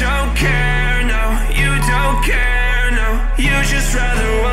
don't care, no, you don't care, no. You just rather